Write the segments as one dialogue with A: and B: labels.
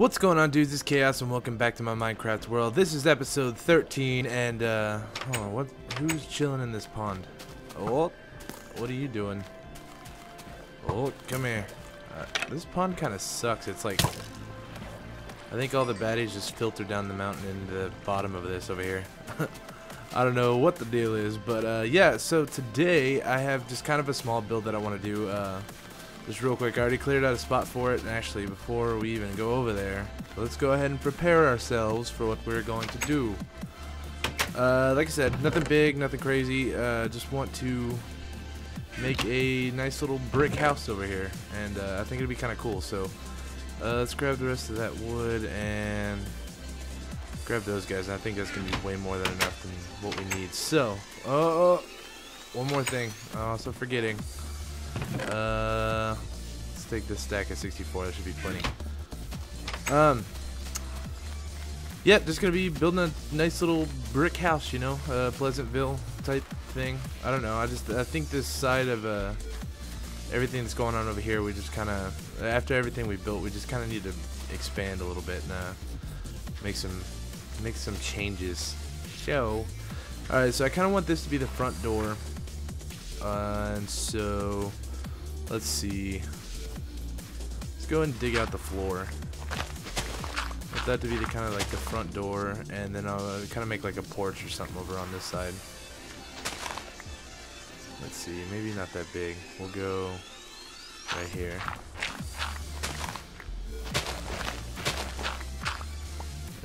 A: What's going on dudes, it's Chaos and welcome back to my Minecraft world. This is episode 13 and uh, what, who's chilling in this pond? Oh, what are you doing? Oh, come here. Uh, this pond kind of sucks, it's like, I think all the baddies just filter down the mountain into the bottom of this over here. I don't know what the deal is, but uh, yeah, so today I have just kind of a small build that I want to do. Uh, just real quick, I already cleared out a spot for it, and actually before we even go over there, let's go ahead and prepare ourselves for what we're going to do. Uh, like I said, nothing big, nothing crazy, uh, just want to make a nice little brick house over here, and uh, I think it'll be kind of cool, so uh, let's grab the rest of that wood and grab those guys, I think that's going to be way more than enough than what we need. So, oh, one more thing, I'm also forgetting. Uh, let's take this stack of 64. That should be plenty. Um, yeah, just gonna be building a nice little brick house, you know, uh, Pleasantville type thing. I don't know. I just I think this side of uh everything that's going on over here, we just kind of after everything we built, we just kind of need to expand a little bit and uh, make some make some changes. Show. All right, so I kind of want this to be the front door. Uh, and so, let's see. Let's go and dig out the floor. Want that to be the kind of like the front door, and then I'll uh, kind of make like a porch or something over on this side. Let's see, maybe not that big. We'll go right here.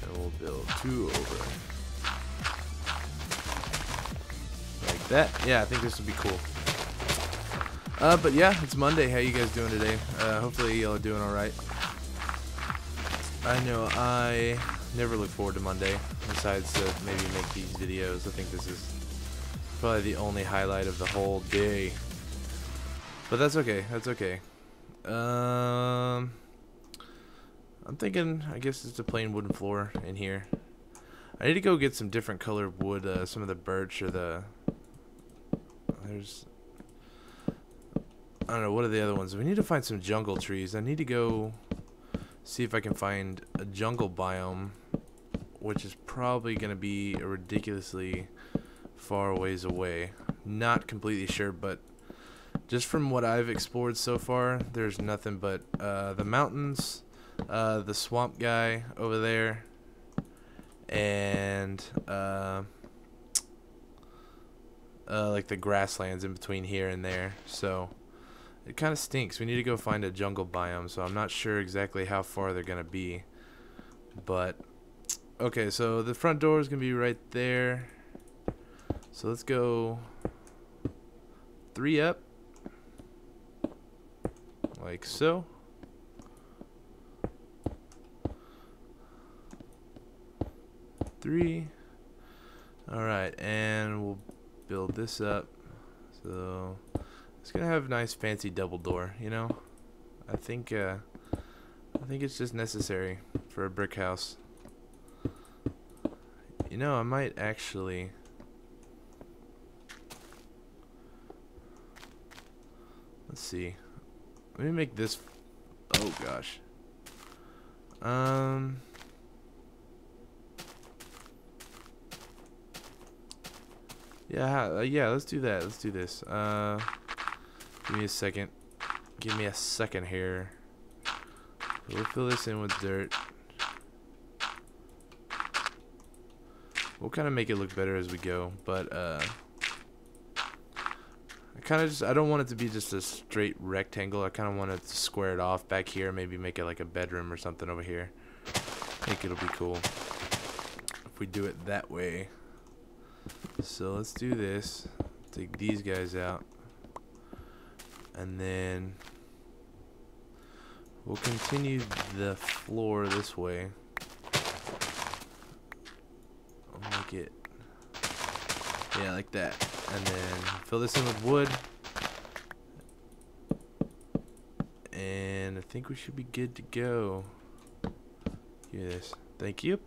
A: And we'll build two over. Like that. Yeah, I think this would be cool. Uh, but yeah, it's Monday. How you guys doing today? Uh, hopefully y'all are doing alright. I know I never look forward to Monday, besides to maybe make these videos. I think this is probably the only highlight of the whole day. But that's okay. That's okay. Um, I'm thinking, I guess it's a plain wooden floor in here. I need to go get some different colored wood, uh, some of the birch or the there's I don't know, what are the other ones? We need to find some jungle trees. I need to go see if I can find a jungle biome, which is probably going to be a ridiculously far ways away. Not completely sure, but just from what I've explored so far, there's nothing but uh, the mountains, uh, the swamp guy over there, and uh, uh, like the grasslands in between here and there. So it kind of stinks. We need to go find a jungle biome. So I'm not sure exactly how far they're gonna be, but okay. So the front door is gonna be right there. So let's go three up, like so. Three. Alright, and we'll build this up. So it's gonna have a nice fancy double door, you know. I think uh, I think it's just necessary for a brick house. You know, I might actually. Let's see. Let me make this. Oh gosh. Um. Yeah, uh, yeah, let's do that. Let's do this. Uh, give me a second. Give me a second here. We'll fill this in with dirt. We'll kind of make it look better as we go, but uh, I kind of just I don't want it to be just a straight rectangle. I kind of want it to square it off back here. Maybe make it like a bedroom or something over here. I think it'll be cool if we do it that way. So let's do this. Take these guys out. And then we'll continue the floor this way. I'll make it yeah, like that. And then fill this in with wood. And I think we should be good to go. Give this. Thank you.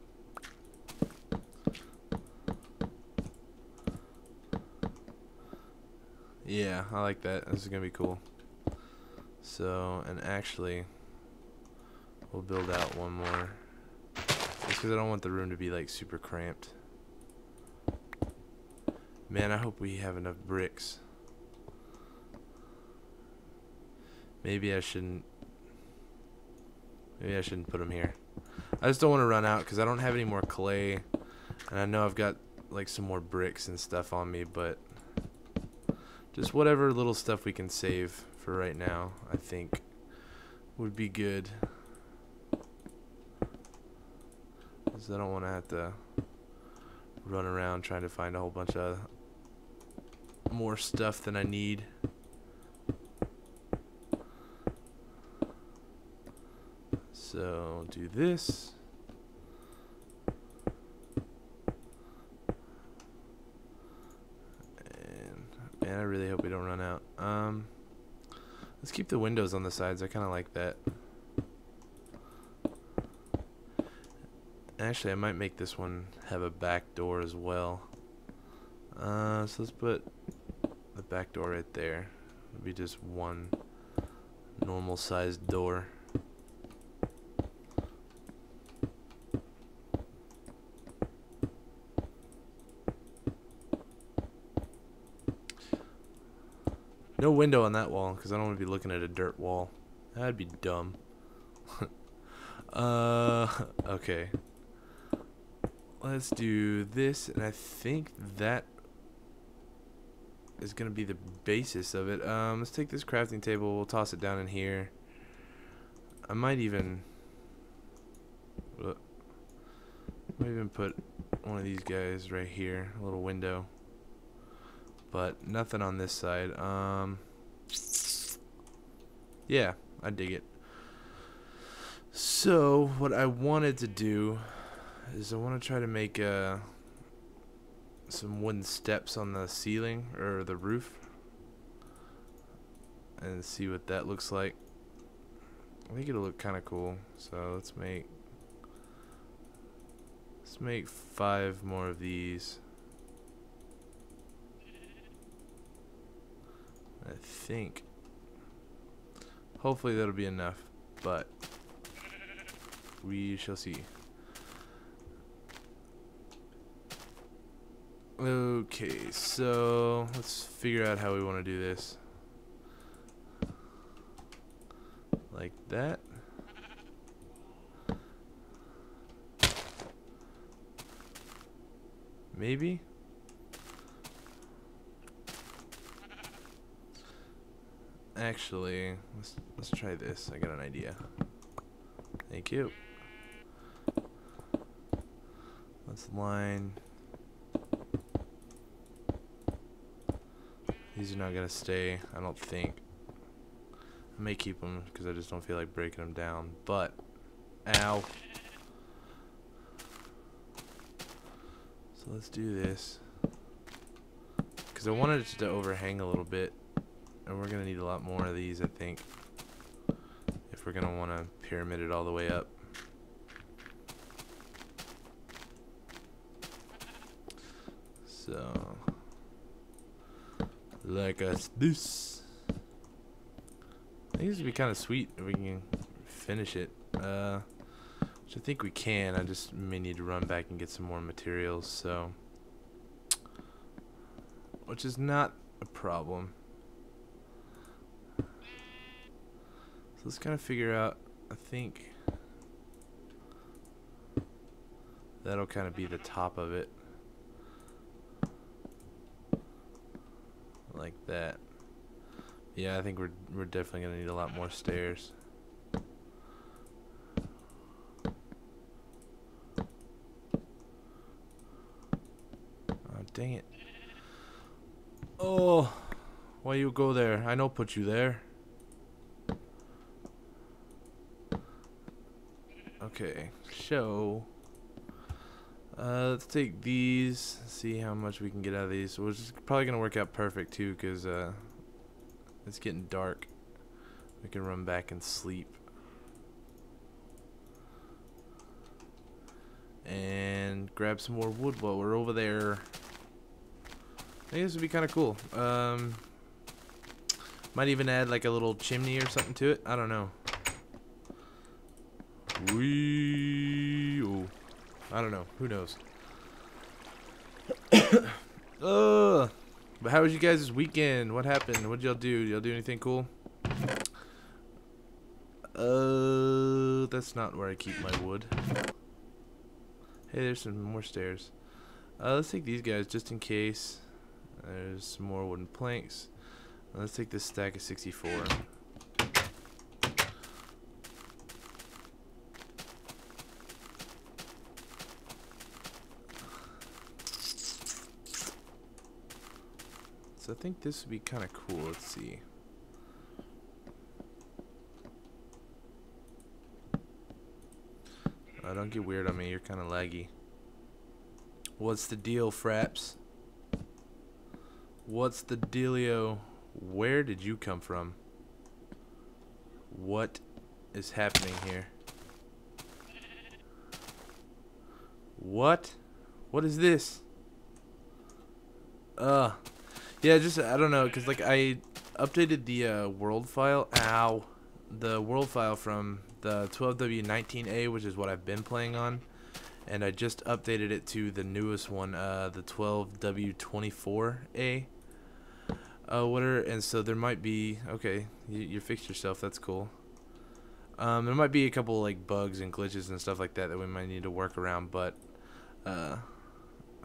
A: Yeah, I like that. This is going to be cool. So, and actually, We'll build out one more. Just because I don't want the room to be like super cramped. Man, I hope we have enough bricks. Maybe I shouldn't. Maybe I shouldn't put them here. I just don't want to run out because I don't have any more clay. And I know I've got like some more bricks and stuff on me, but just whatever little stuff we can save for right now, I think would be good. Because I don't want to have to run around trying to find a whole bunch of more stuff than I need. So do this. And man, I really hope we don't run out. Um, let's keep the windows on the sides. I kind of like that. Actually, I might make this one have a back door as well. Uh, so let's put the back door right there. It'll be just one normal sized door. No window on that wall because I don't want to be looking at a dirt wall. That'd be dumb. uh, okay. Let's do this, and I think that is going to be the basis of it. Um, let's take this crafting table. We'll toss it down in here. I might even... Uh, might even put one of these guys right here. A little window but nothing on this side. Um, yeah, I dig it. So what I wanted to do is I want to try to make uh, some wooden steps on the ceiling or the roof and see what that looks like. I think it'll look kind of cool. So let's make let's make five more of these. I think. Hopefully that'll be enough, but we shall see. Okay, so let's figure out how we want to do this. Like that. Maybe? Actually, let's let's try this. I got an idea. Thank you. Let's line. These are not gonna stay. I don't think. I may keep them because I just don't feel like breaking them down. But, ow. So let's do this. Because I wanted it to overhang a little bit. And we're to need a lot more of these, I think. If we're to want to pyramid it all the way up. So, like us this. I think this would be kind of sweet if we can finish it. Uh, which I think we can. I just may need to run back and get some more materials. So, which is not a problem. Let's kind of figure out, I think that'll kind of be the top of it. Like that. Yeah, I think we're we're definitely gonna need a lot more stairs. Oh dang it. Oh why you go there? I know put you there. Okay, so uh, let's take these, see how much we can get out of these. Which is probably gonna work out perfect too, cause uh, it's getting dark. We can run back and sleep. And grab some more wood while we're over there. I think this would be kind of cool. Um, might even add like a little chimney or something to it. I don't know. We. I don't know. Who knows? but how was you guys' this weekend? What happened? What did y'all do? Y'all do anything cool? Uh, that's not where I keep my wood. Hey, there's some more stairs. Uh, let's take these guys just in case. There's some more wooden planks. Let's take this stack of 64. I think this would be kind of cool. Let's see. Uh, don't get weird on me. You're kind of laggy. What's the deal, Fraps? What's the dealio? Where did you come from? What is happening here? What? What is this? Uh, yeah, just, I don't know, because, like, I updated the uh, world file. Ow. The world file from the 12W19A, which is what I've been playing on. And I just updated it to the newest one, uh, the 12W24A. Uh, whatever, and so there might be, okay, you, you fixed yourself, that's cool. Um, there might be a couple, like, bugs and glitches and stuff like that that we might need to work around, but, uh,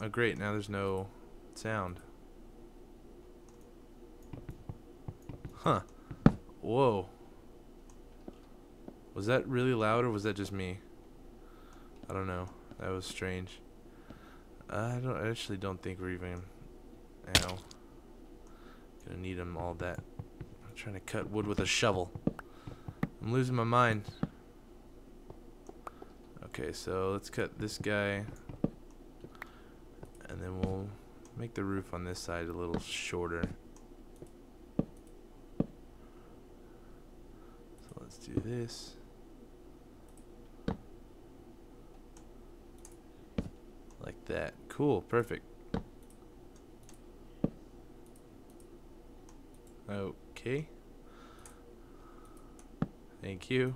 A: oh great, now there's no sound. Huh. Whoa. Was that really loud or was that just me? I don't know. That was strange. I don't I actually don't think we're even ow. Gonna need them all that. I'm trying to cut wood with a shovel. I'm losing my mind. Okay, so let's cut this guy. And then we'll make the roof on this side a little shorter. So let's do this. Like that. Cool, perfect. Okay. Thank you.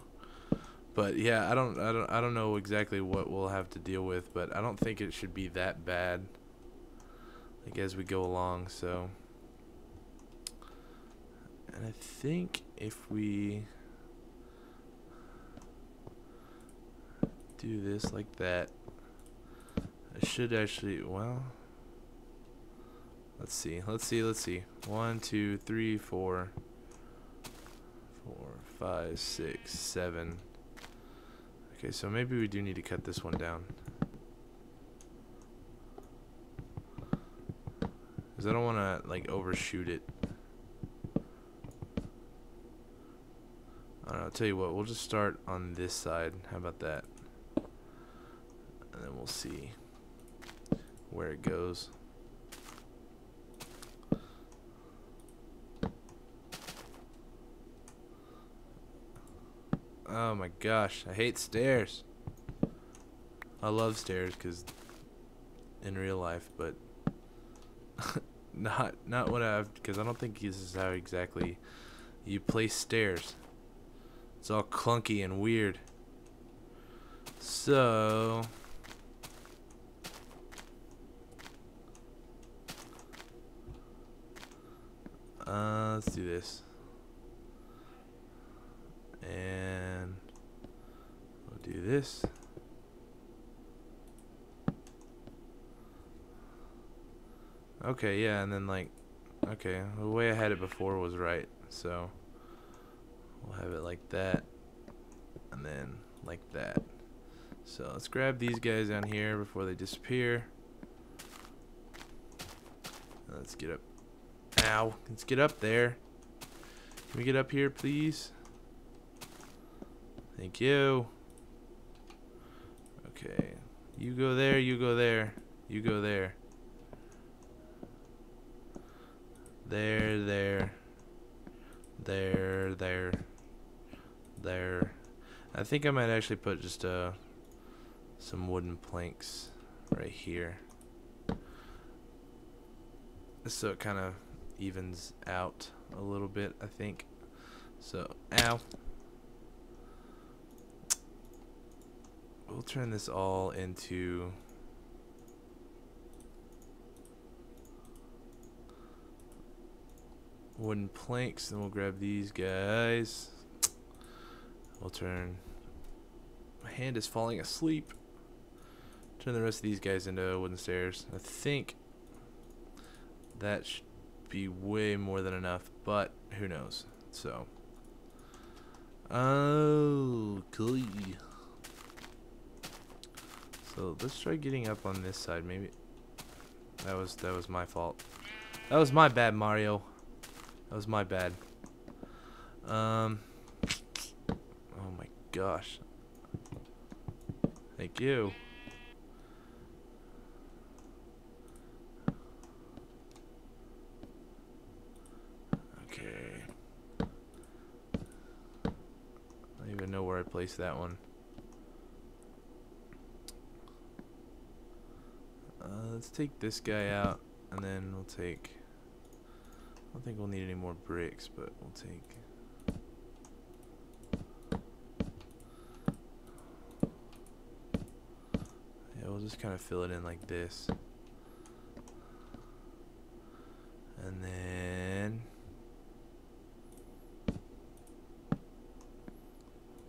A: But yeah, I don't I don't I don't know exactly what we'll have to deal with, but I don't think it should be that bad. Like as we go along, so and I think if we do this like that, I should actually, well, let's see, let's see, let's see. One, two, three, four, four, five, six, seven. Okay, so maybe we do need to cut this one down. Because I don't want to, like, overshoot it. I don't know, I'll tell you what, we'll just start on this side. How about that? And we'll see where it goes. Oh my gosh, I hate stairs. I love stairs because in real life, but not not what I've because I don't think this is how exactly you place stairs. It's all clunky and weird. So Uh, let's do this. And we'll do this. Okay, yeah, and then like, okay, the way I had it before was right, so we'll have it like that, and then like that. So let's grab these guys down here before they disappear. Let's get up Ow. Let's get up there. Can we get up here, please? Thank you. Okay. You go there, you go there. You go there. There, there. There, there. There. I think I might actually put just uh, some wooden planks right here. So it kind of evens out a little bit, I think. So, ow. we'll turn this all into wooden planks. Then we'll grab these guys. We'll turn. My hand is falling asleep. Turn the rest of these guys into wooden stairs. I think that should be way more than enough, but who knows. So. Oh, cool. So let's try getting up on this side, maybe. That was that was my fault. That was my bad, Mario. That was my bad. Um. Oh my gosh. Thank you. Okay. I don't even know where I placed that one. Uh, let's take this guy out, and then we'll take I don't think we'll need any more bricks, but we'll take... Yeah, we'll just kind of fill it in like this. And then...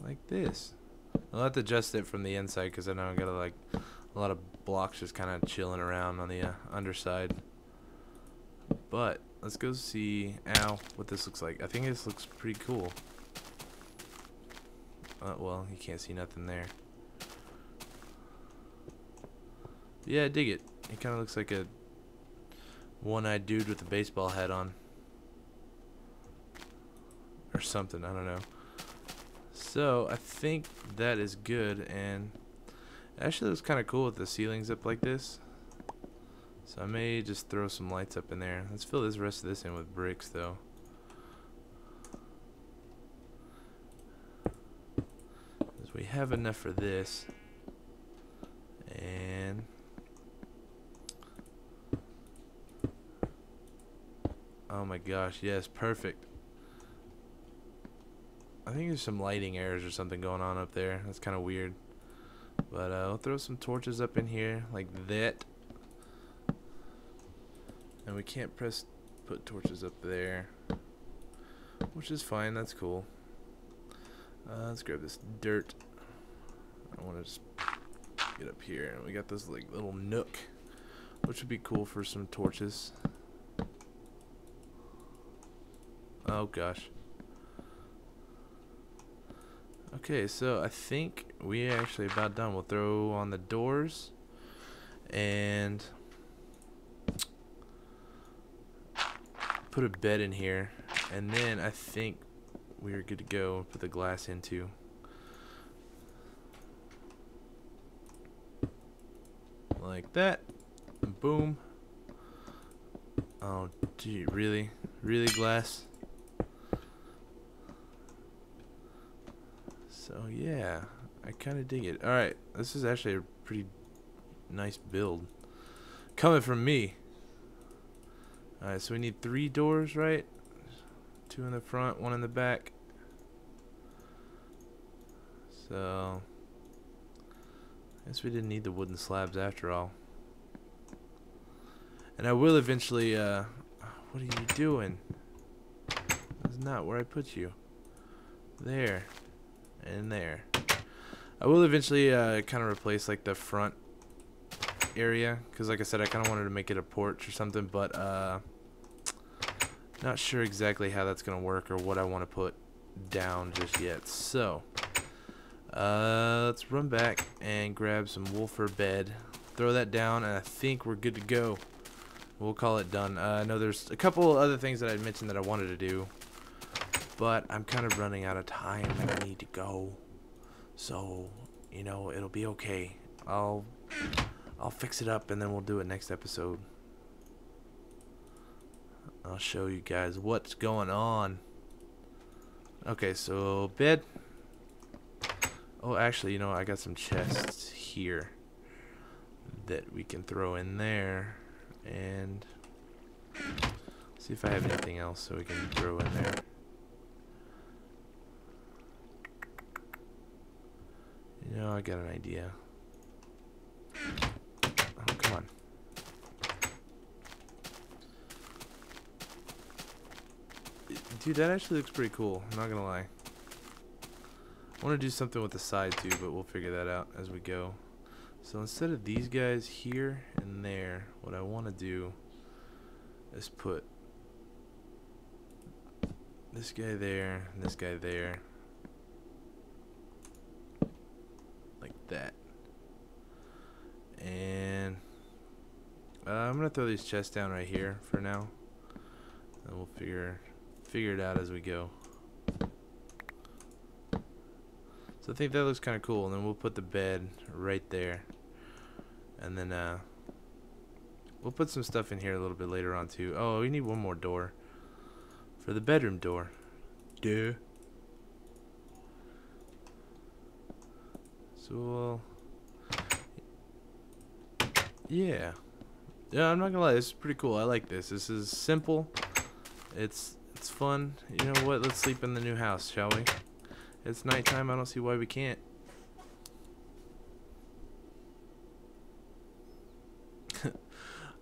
A: Like this. I'll have to adjust it from the inside because I know I got like a lot of blocks just kind of chilling around on the uh, underside. But let's go see, ow, what this looks like. I think this looks pretty cool. Uh, well, you can't see nothing there. yeah, I dig it. It kind of looks like a one-eyed dude with a baseball hat on. Or something, I don't know. So, I think that is good, and actually looks kind of cool with the ceilings up like this. So I may just throw some lights up in there. Let's fill this rest of this in with bricks though. Because we have enough for this. And Oh my gosh, yes, perfect. I think there's some lighting errors or something going on up there. That's kind of weird. But uh, I'll throw some torches up in here like that. And we can't press put torches up there. Which is fine, that's cool. Uh, let's grab this dirt. I want to just get up here. And we got this like little nook. Which would be cool for some torches. Oh gosh. Okay, so I think we actually about done. We'll throw on the doors and put a bed in here, and then I think we are good to go. Put the glass into. Like that. Boom. Oh, gee, really? Really, glass? So, yeah. I kind of dig it. Alright, this is actually a pretty nice build. Coming from me. Alright, so we need three doors, right? Two in the front, one in the back. So, I guess we didn't need the wooden slabs after all. And I will eventually, uh, what are you doing? That's not where I put you. There. And there. I will eventually, uh, kind of replace, like, the front area because like I said I kind of wanted to make it a porch or something but uh not sure exactly how that's gonna work or what I want to put down just yet. So uh let's run back and grab some wool for bed throw that down and I think we're good to go. We'll call it done. Uh, I know there's a couple other things that I mentioned that I wanted to do but I'm kind of running out of time. And I need to go so you know it'll be okay I'll I'll fix it up and then we'll do it next episode. I'll show you guys what's going on. Okay, so bed. Oh, actually, you know, I got some chests here that we can throw in there. And see if I have anything else so we can throw in there. You know, I got an idea. Oh, come on. Dude, that actually looks pretty cool. I'm not gonna lie. I want to do something with the side too, but we'll figure that out as we go. So instead of these guys here and there, what I want to do is put this guy there this guy there. Like that. And I'm to throw these chests down right here for now. And we'll figure figure it out as we go. So I think that looks kind of cool. And then we'll put the bed right there. And then uh, we'll put some stuff in here a little bit later on too. Oh, we need one more door. For the bedroom door. Duh. So, uh, yeah. Yeah, I'm not gonna lie, this is pretty cool. I like this. This is simple. It's it's fun. You know what? Let's sleep in the new house, shall we? It's nighttime. I don't see why we can't.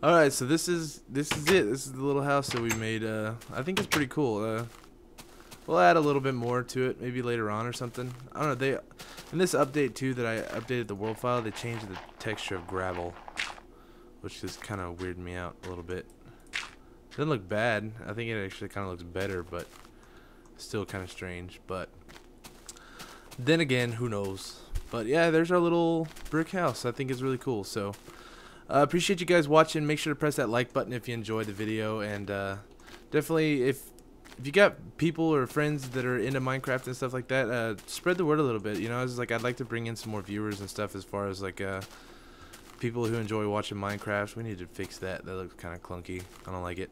A: All right, so this is this is it. This is the little house that we made. Uh, I think it's pretty cool. Uh, we'll add a little bit more to it, maybe later on or something. I don't know. They in this update too that I updated the world file. They changed the texture of gravel, which just kind of weirded me out a little bit. Doesn't look bad. I think it actually kind of looks better, but still kind of strange. But then again, who knows? But yeah, there's our little brick house. I think it's really cool. So. Uh, appreciate you guys watching. Make sure to press that like button if you enjoyed the video, and uh, definitely if if you got people or friends that are into Minecraft and stuff like that, uh, spread the word a little bit. You know, it's like I'd like to bring in some more viewers and stuff as far as like uh, people who enjoy watching Minecraft. We need to fix that. That looks kind of clunky. I don't like it.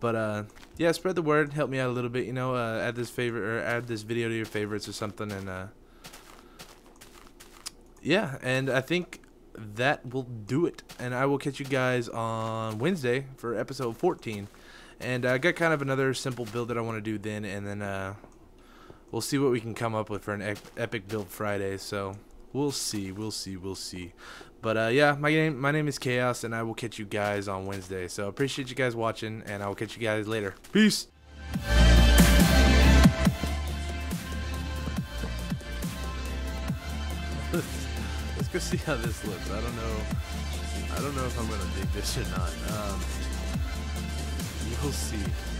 A: But uh, yeah, spread the word. Help me out a little bit. You know, uh, add this favorite or add this video to your favorites or something, and uh, yeah. And I think that will do it. And I will catch you guys on Wednesday for episode 14. And I got kind of another simple build that I want to do then, and then uh, we'll see what we can come up with for an ep epic build Friday. So we'll see, we'll see, we'll see. But uh, yeah, my name my name is Chaos, and I will catch you guys on Wednesday. So appreciate you guys watching, and I will catch you guys later. Peace. let's go see how this looks. I don't know. I don't know if I'm gonna dig this or not. Um, you'll see.